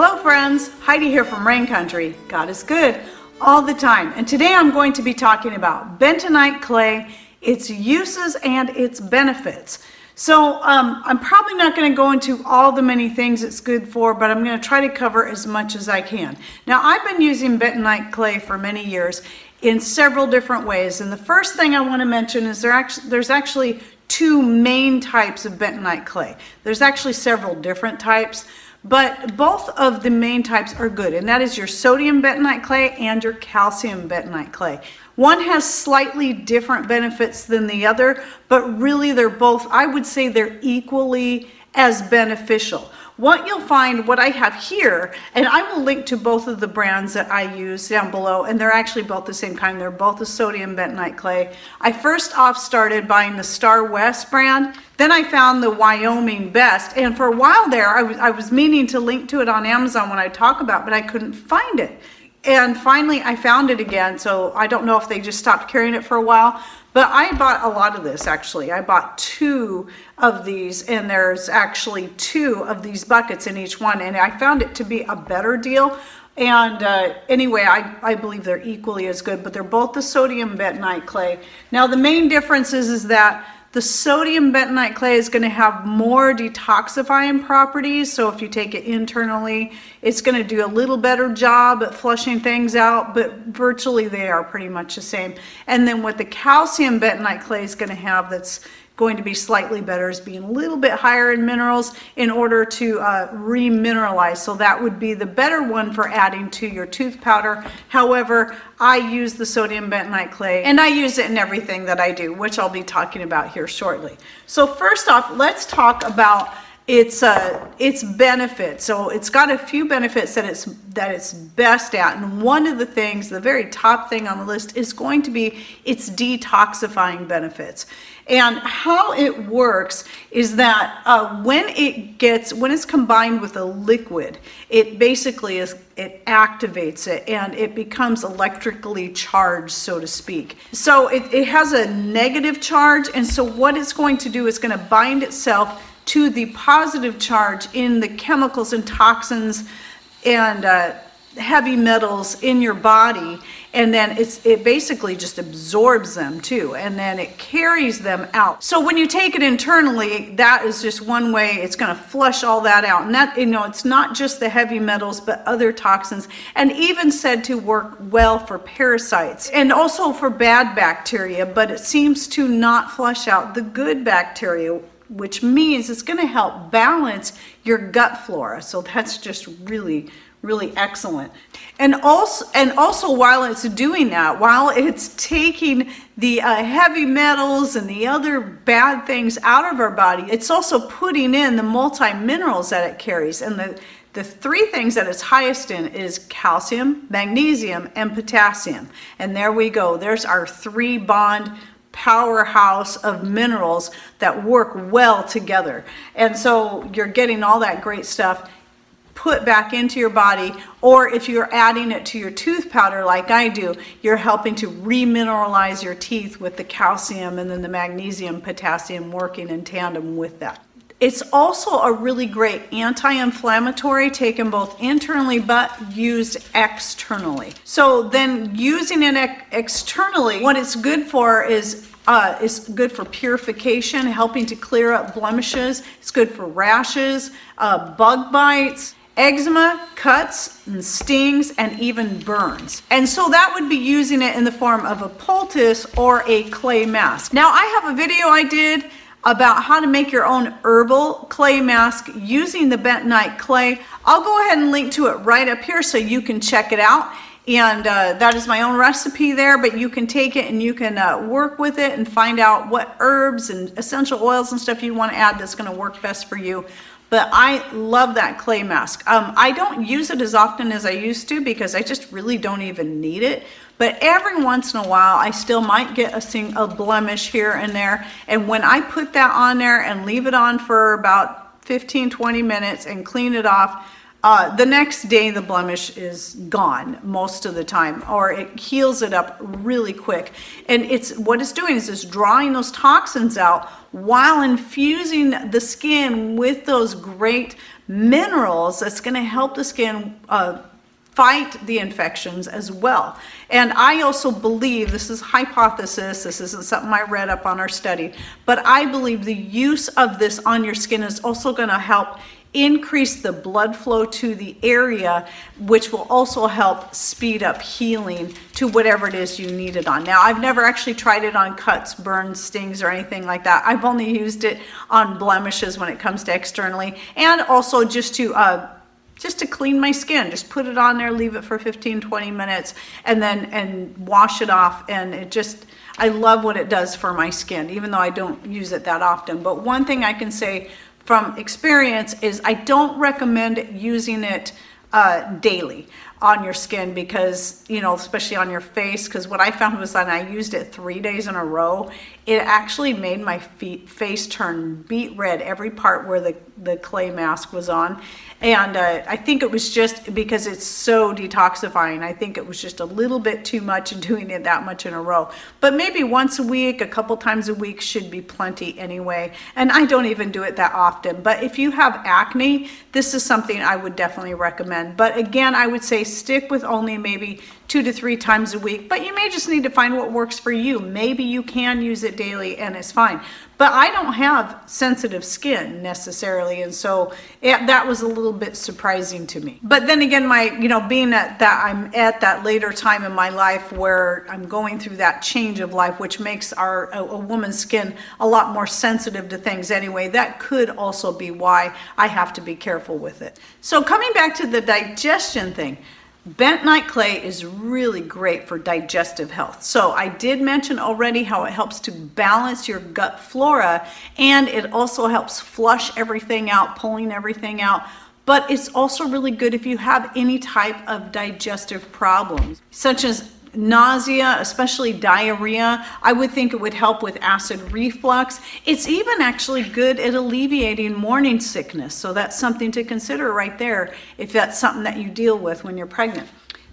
Hello friends, Heidi here from Rain Country. God is good all the time. And today I'm going to be talking about bentonite clay, its uses and its benefits. So um, I'm probably not going to go into all the many things it's good for, but I'm going to try to cover as much as I can. Now I've been using bentonite clay for many years in several different ways. And the first thing I want to mention is there actually, there's actually two main types of bentonite clay. There's actually several different types. But both of the main types are good, and that is your sodium bentonite clay and your calcium bentonite clay. One has slightly different benefits than the other, but really they're both, I would say they're equally as beneficial. What you'll find, what I have here, and I will link to both of the brands that I use down below, and they're actually both the same kind. They're both a sodium bentonite clay. I first off started buying the Starwest brand. Then I found the Wyoming Best, and for a while there, I was, I was meaning to link to it on Amazon when I talk about, but I couldn't find it. And finally, I found it again, so I don't know if they just stopped carrying it for a while, but I bought a lot of this actually. I bought two of these and there's actually two of these buckets in each one and I found it to be a better deal. And uh, anyway, I, I believe they're equally as good, but they're both the sodium bentonite clay. Now the main difference is, is that the sodium bentonite clay is going to have more detoxifying properties. So if you take it internally, it's going to do a little better job at flushing things out, but virtually they are pretty much the same. And then what the calcium bentonite clay is going to have that's going to be slightly better is being a little bit higher in minerals in order to uh, remineralize. So that would be the better one for adding to your tooth powder. However, I use the sodium bentonite clay and I use it in everything that I do, which I'll be talking about here shortly. So first off, let's talk about its uh, its benefits. So it's got a few benefits that it's that it's best at, and one of the things, the very top thing on the list, is going to be its detoxifying benefits. And how it works is that uh, when it gets when it's combined with a liquid, it basically is it activates it and it becomes electrically charged, so to speak. So it, it has a negative charge, and so what it's going to do is going to bind itself to the positive charge in the chemicals and toxins and uh, heavy metals in your body and then it's it basically just absorbs them too and then it carries them out. So when you take it internally that is just one way it's going to flush all that out. And that you know it's not just the heavy metals but other toxins and even said to work well for parasites and also for bad bacteria but it seems to not flush out the good bacteria which means it's going to help balance your gut flora. So that's just really, really excellent. And also, and also while it's doing that, while it's taking the uh, heavy metals and the other bad things out of our body, it's also putting in the multi-minerals that it carries. And the, the three things that it's highest in is calcium, magnesium, and potassium. And there we go. There's our three bond powerhouse of minerals that work well together. And so you're getting all that great stuff put back into your body, or if you're adding it to your tooth powder like I do, you're helping to remineralize your teeth with the calcium and then the magnesium, potassium working in tandem with that. It's also a really great anti-inflammatory taken both internally but used externally. So then using it externally, what it's good for is uh, is good for purification, helping to clear up blemishes. It's good for rashes, uh, bug bites, eczema, cuts, and stings, and even burns. And so that would be using it in the form of a poultice or a clay mask. Now I have a video I did about how to make your own herbal clay mask using the bentonite clay. I'll go ahead and link to it right up here so you can check it out. And uh, that is my own recipe there, but you can take it and you can uh, work with it and find out what herbs and essential oils and stuff you want to add that's going to work best for you. But I love that clay mask. Um, I don't use it as often as I used to because I just really don't even need it. But every once in a while, I still might get a, sing, a blemish here and there. And when I put that on there and leave it on for about 15, 20 minutes and clean it off, uh, the next day the blemish is gone most of the time or it heals it up really quick and it's what it's doing is it's drawing those toxins out while infusing the skin with those great minerals that's going to help the skin uh, fight the infections as well. And I also believe, this is hypothesis, this isn't something I read up on or studied, but I believe the use of this on your skin is also going to help increase the blood flow to the area, which will also help speed up healing to whatever it is you need it on. Now, I've never actually tried it on cuts, burns, stings, or anything like that. I've only used it on blemishes when it comes to externally, and also just to uh, just to clean my skin just put it on there leave it for 15 20 minutes and then and wash it off and it just i love what it does for my skin even though i don't use it that often but one thing i can say from experience is i don't recommend using it uh, daily on your skin because you know especially on your face because what i found was that i used it three days in a row it actually made my feet, face turn beet red every part where the, the clay mask was on and uh, I think it was just because it's so detoxifying. I think it was just a little bit too much and doing it that much in a row. But maybe once a week, a couple times a week should be plenty anyway. And I don't even do it that often. But if you have acne, this is something I would definitely recommend. But again, I would say stick with only maybe two to three times a week, but you may just need to find what works for you. Maybe you can use it daily and it's fine. But I don't have sensitive skin necessarily, and so it, that was a little bit surprising to me. But then again, my, you know, being at that, I'm at that later time in my life where I'm going through that change of life, which makes our, a, a woman's skin a lot more sensitive to things anyway. That could also be why I have to be careful with it. So coming back to the digestion thing, Bentonite clay is really great for digestive health. So I did mention already how it helps to balance your gut flora and it also helps flush everything out, pulling everything out. But it's also really good if you have any type of digestive problems, such as nausea, especially diarrhea. I would think it would help with acid reflux. It's even actually good at alleviating morning sickness. So that's something to consider right there if that's something that you deal with when you're pregnant.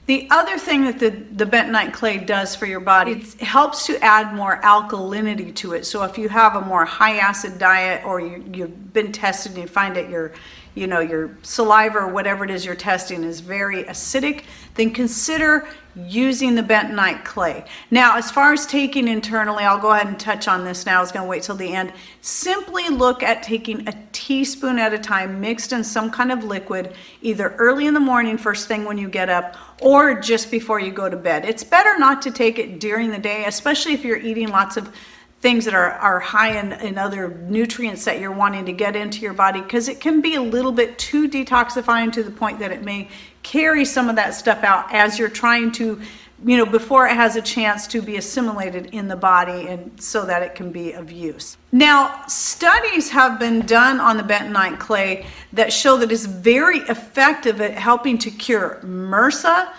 The other thing that the, the bentonite clay does for your body, it helps to add more alkalinity to it. So if you have a more high acid diet or you, you've been tested and you find that your, you know, your saliva or whatever it is you're testing is very acidic, then consider using the bentonite clay. Now, as far as taking internally, I'll go ahead and touch on this now. I was going to wait till the end. Simply look at taking a teaspoon at a time mixed in some kind of liquid, either early in the morning, first thing when you get up, or just before you go to bed. It's better not to take it during the day, especially if you're eating lots of things that are, are high in, in other nutrients that you're wanting to get into your body because it can be a little bit too detoxifying to the point that it may carry some of that stuff out as you're trying to you know, before it has a chance to be assimilated in the body and so that it can be of use. Now, studies have been done on the bentonite clay that show that it's very effective at helping to cure MRSA,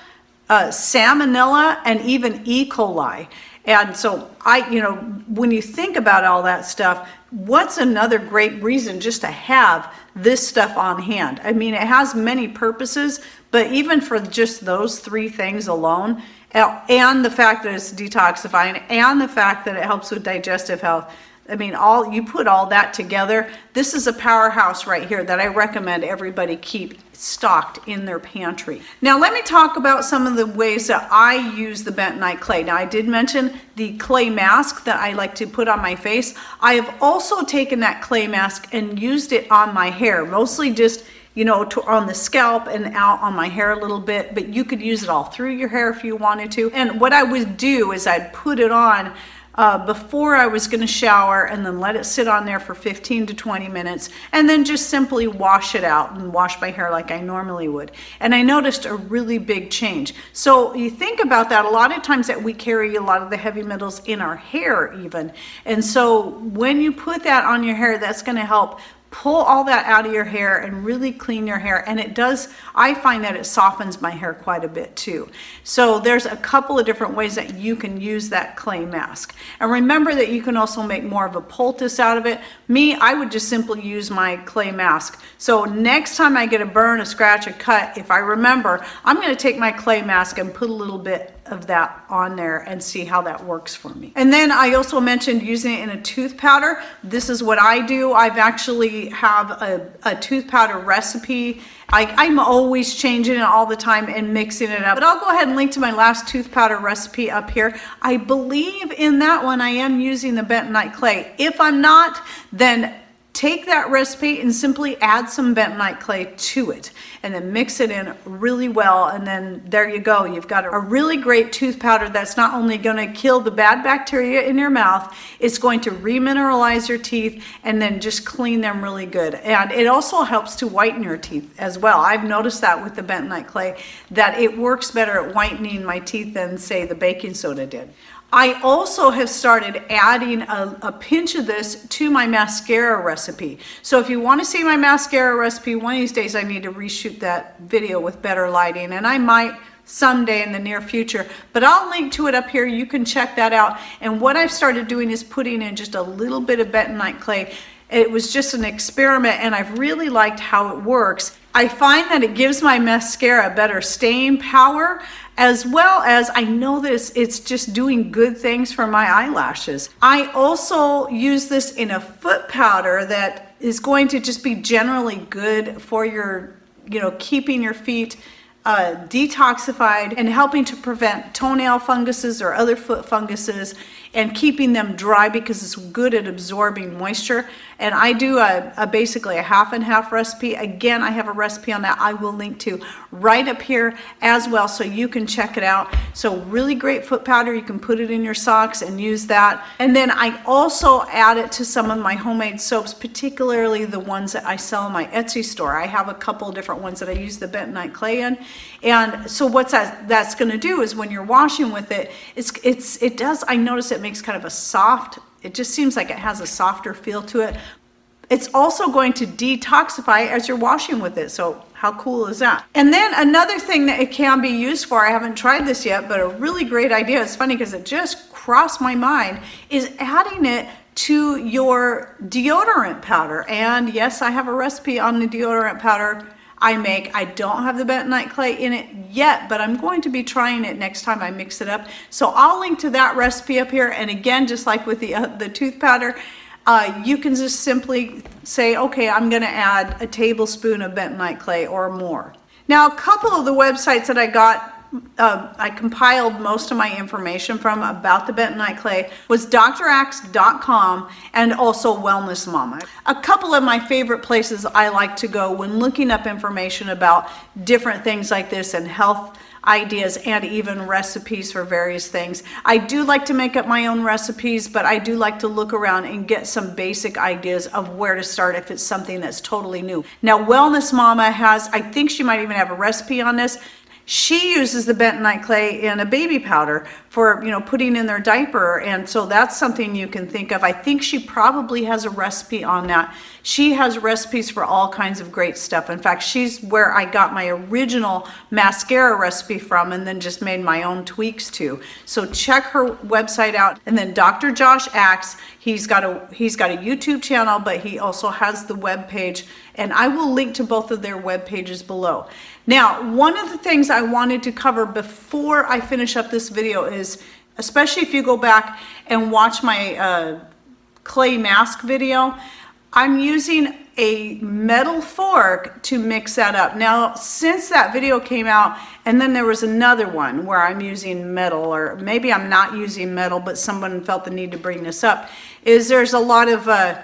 uh, salmonella, and even E. coli. And so I, you know, when you think about all that stuff, what's another great reason just to have this stuff on hand? I mean, it has many purposes, but even for just those three things alone, uh, and the fact that it's detoxifying, and the fact that it helps with digestive health, I mean, all you put all that together, this is a powerhouse right here that I recommend everybody keep stocked in their pantry. Now let me talk about some of the ways that I use the bentonite clay. Now I did mention the clay mask that I like to put on my face. I have also taken that clay mask and used it on my hair, mostly just you know, to, on the scalp and out on my hair a little bit, but you could use it all through your hair if you wanted to. And what I would do is I'd put it on uh, before I was going to shower and then let it sit on there for 15 to 20 minutes and then just simply wash it out and wash my hair like I normally would. And I noticed a really big change. So you think about that, a lot of times that we carry a lot of the heavy metals in our hair even. And so when you put that on your hair, that's going to help pull all that out of your hair and really clean your hair. And it does, I find that it softens my hair quite a bit too. So there's a couple of different ways that you can use that clay mask. And remember that you can also make more of a poultice out of it. Me, I would just simply use my clay mask. So next time I get a burn, a scratch, a cut, if I remember, I'm gonna take my clay mask and put a little bit of that on there and see how that works for me. And then I also mentioned using it in a tooth powder. This is what I do. I've actually have a, a tooth powder recipe. I, am always changing it all the time and mixing it up. But I'll go ahead and link to my last tooth powder recipe up here. I believe in that one I am using the bentonite clay. If I'm not, then Take that recipe and simply add some bentonite clay to it and then mix it in really well and then there you go. You've got a really great tooth powder that's not only going to kill the bad bacteria in your mouth, it's going to remineralize your teeth and then just clean them really good. And it also helps to whiten your teeth as well. I've noticed that with the bentonite clay that it works better at whitening my teeth than say the baking soda did. I also have started adding a, a, pinch of this to my mascara recipe. So if you want to see my mascara recipe, one of these days I need to reshoot that video with better lighting and I might someday in the near future, but I'll link to it up here. You can check that out. And what I've started doing is putting in just a little bit of bentonite clay. It was just an experiment and I've really liked how it works. I find that it gives my mascara better staying power as well as I know this it's just doing good things for my eyelashes. I also use this in a foot powder that is going to just be generally good for your, you know, keeping your feet uh, detoxified and helping to prevent toenail funguses or other foot funguses and keeping them dry because it's good at absorbing moisture. And I do a, a, basically a half and half recipe. Again, I have a recipe on that I will link to right up here as well so you can check it out. So really great foot powder. You can put it in your socks and use that. And then I also add it to some of my homemade soaps, particularly the ones that I sell in my Etsy store. I have a couple different ones that I use the bentonite clay in. And so what's that, that's going to do is when you're washing with it, it's, it's, it does, I notice it makes kind of a soft, it just seems like it has a softer feel to it. It's also going to detoxify as you're washing with it. So how cool is that? And then another thing that it can be used for, I haven't tried this yet, but a really great idea, it's funny because it just crossed my mind, is adding it to your deodorant powder. And yes, I have a recipe on the deodorant powder I make. I don't have the bentonite clay in it yet, but I'm going to be trying it next time I mix it up. So I'll link to that recipe up here. And again, just like with the, uh, the tooth powder, uh, you can just simply say, okay, I'm gonna add a tablespoon of bentonite clay or more. Now, a couple of the websites that I got uh, I compiled most of my information from about the bentonite clay was draxe.com and also Wellness Mama. A couple of my favorite places I like to go when looking up information about different things like this and health ideas and even recipes for various things. I do like to make up my own recipes, but I do like to look around and get some basic ideas of where to start if it's something that's totally new. Now, Wellness Mama has, I think she might even have a recipe on this. She uses the bentonite clay in a baby powder for, you know, putting in their diaper. And so that's something you can think of. I think she probably has a recipe on that. She has recipes for all kinds of great stuff. In fact, she's where I got my original mascara recipe from and then just made my own tweaks to. So check her website out. And then Dr. Josh Axe, he's got a he's got a YouTube channel, but he also has the web page and I will link to both of their web pages below. Now, one of the things I wanted to cover before I finish up this video is, especially if you go back and watch my uh, clay mask video, I'm using a metal fork to mix that up. Now, since that video came out, and then there was another one where I'm using metal, or maybe I'm not using metal, but someone felt the need to bring this up, is there's a lot of uh,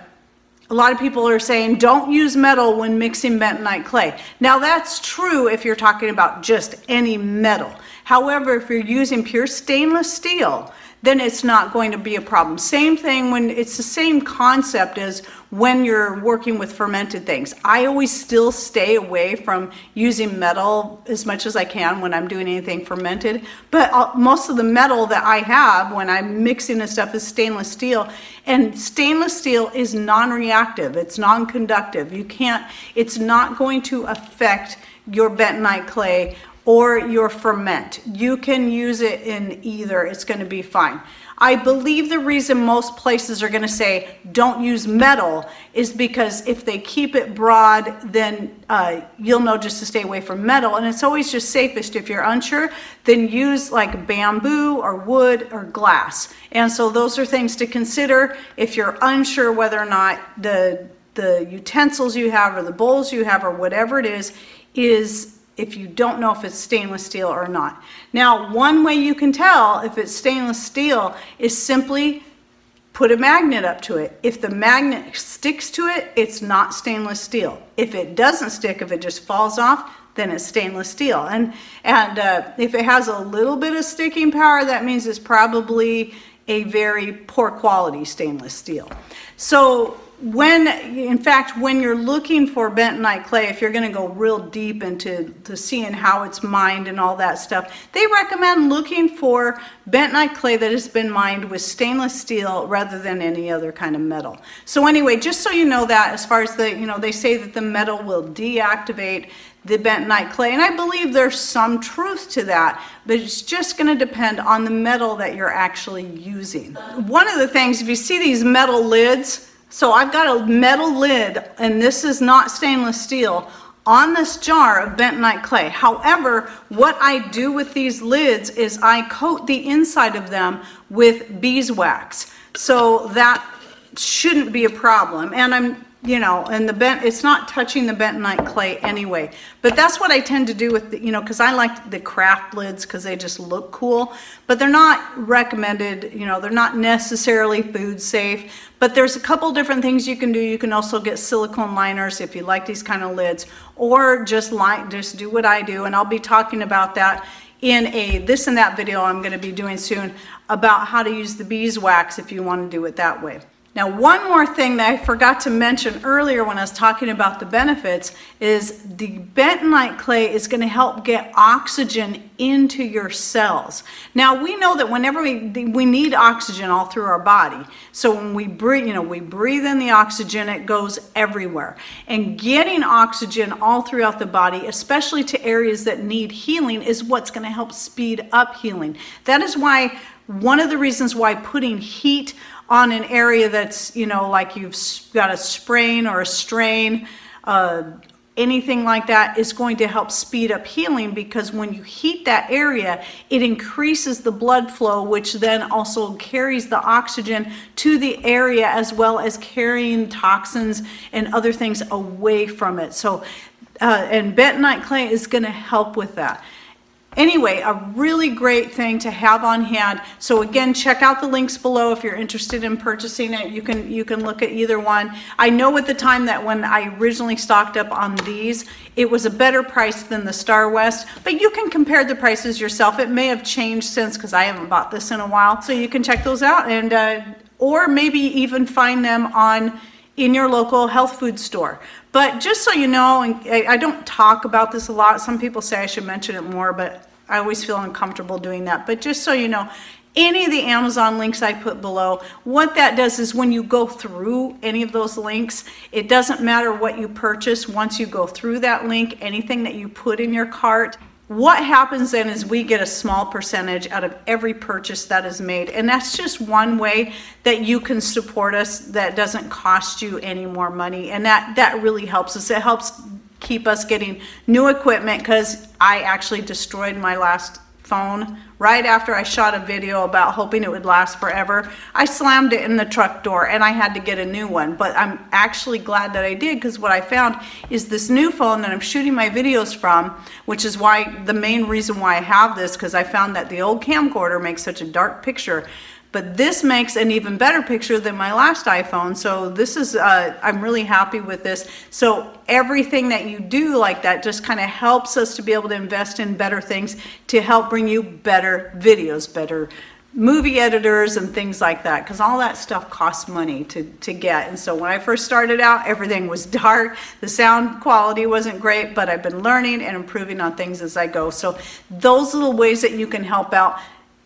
a lot of people are saying don't use metal when mixing bentonite clay. Now that's true if you're talking about just any metal. However, if you're using pure stainless steel, then it's not going to be a problem. Same thing when it's the same concept as when you're working with fermented things. I always still stay away from using metal as much as I can when I'm doing anything fermented, but most of the metal that I have when I'm mixing this stuff is stainless steel, and stainless steel is non-reactive, it's non-conductive. You can't, it's not going to affect your bentonite clay or your ferment. You can use it in either, it's going to be fine. I believe the reason most places are going to say don't use metal is because if they keep it broad, then uh, you'll know just to stay away from metal. And it's always just safest if you're unsure, then use like bamboo or wood or glass. And so those are things to consider if you're unsure whether or not the the utensils you have or the bowls you have or whatever it is is if you don't know if it's stainless steel or not. Now, one way you can tell if it's stainless steel is simply put a magnet up to it. If the magnet sticks to it, it's not stainless steel. If it doesn't stick, if it just falls off, then it's stainless steel. And, and uh, if it has a little bit of sticking power, that means it's probably a very poor quality stainless steel. So when, in fact, when you're looking for bentonite clay, if you're going to go real deep into to seeing how it's mined and all that stuff, they recommend looking for bentonite clay that has been mined with stainless steel rather than any other kind of metal. So anyway, just so you know that, as far as the, you know, they say that the metal will deactivate the bentonite clay, and I believe there's some truth to that, but it's just going to depend on the metal that you're actually using. One of the things, if you see these metal lids, so I've got a metal lid, and this is not stainless steel, on this jar of bentonite clay. However, what I do with these lids is I coat the inside of them with beeswax. So that shouldn't be a problem. And I'm you know, and the bent, it's not touching the bentonite clay anyway. But that's what I tend to do with, the, you know, because I like the craft lids because they just look cool. But they're not recommended, you know, they're not necessarily food safe. But there's a couple different things you can do. You can also get silicone liners if you like these kind of lids, or just like, just do what I do. And I'll be talking about that in a this and that video I'm going to be doing soon about how to use the beeswax if you want to do it that way. Now, one more thing that I forgot to mention earlier when I was talking about the benefits is the bentonite clay is going to help get oxygen into your cells. Now, we know that whenever we, we need oxygen all through our body. So when we breathe, you know, we breathe in the oxygen, it goes everywhere. And getting oxygen all throughout the body, especially to areas that need healing, is what's going to help speed up healing. That is why one of the reasons why putting heat on an area that's, you know, like you've got a sprain or a strain, uh, anything like that is going to help speed up healing because when you heat that area, it increases the blood flow, which then also carries the oxygen to the area as well as carrying toxins and other things away from it. So, uh, and bentonite clay is going to help with that. Anyway, a really great thing to have on hand. So again, check out the links below if you're interested in purchasing it. You can you can look at either one. I know at the time that when I originally stocked up on these, it was a better price than the Starwest, but you can compare the prices yourself. It may have changed since because I haven't bought this in a while. So you can check those out and uh, or maybe even find them on in your local health food store. But just so you know, and I, don't talk about this a lot. Some people say I should mention it more, but I always feel uncomfortable doing that. But just so you know, any of the Amazon links I put below, what that does is when you go through any of those links, it doesn't matter what you purchase. Once you go through that link, anything that you put in your cart, what happens then is we get a small percentage out of every purchase that is made. And that's just one way that you can support us that doesn't cost you any more money. And that, that really helps us. It helps keep us getting new equipment because I actually destroyed my last phone right after I shot a video about hoping it would last forever. I slammed it in the truck door and I had to get a new one. But I'm actually glad that I did because what I found is this new phone that I'm shooting my videos from, which is why the main reason why I have this because I found that the old camcorder makes such a dark picture. But this makes an even better picture than my last iPhone. So this is, uh, I'm really happy with this. So everything that you do like that just kind of helps us to be able to invest in better things to help bring you better videos, better movie editors and things like that because all that stuff costs money to, to get and so when i first started out everything was dark the sound quality wasn't great but i've been learning and improving on things as i go so those little ways that you can help out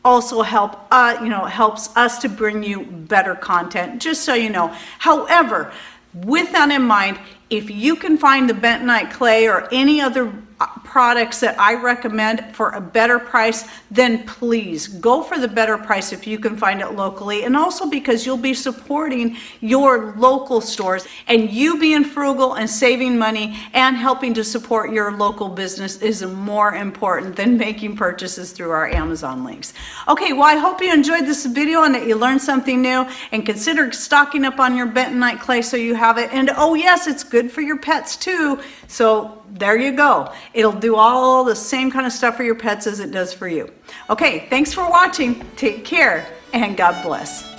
also help uh, you know helps us to bring you better content just so you know. However with that in mind if you can find the bentonite clay or any other products that I recommend for a better price, then please go for the better price if you can find it locally. And also because you'll be supporting your local stores and you being frugal and saving money and helping to support your local business is more important than making purchases through our Amazon links. Okay, well, I hope you enjoyed this video and that you learned something new and consider stocking up on your bentonite clay so you have it. And oh yes, it's good for your pets too. So there you go. It'll do all the same kind of stuff for your pets as it does for you. Okay, thanks for watching. Take care and God bless.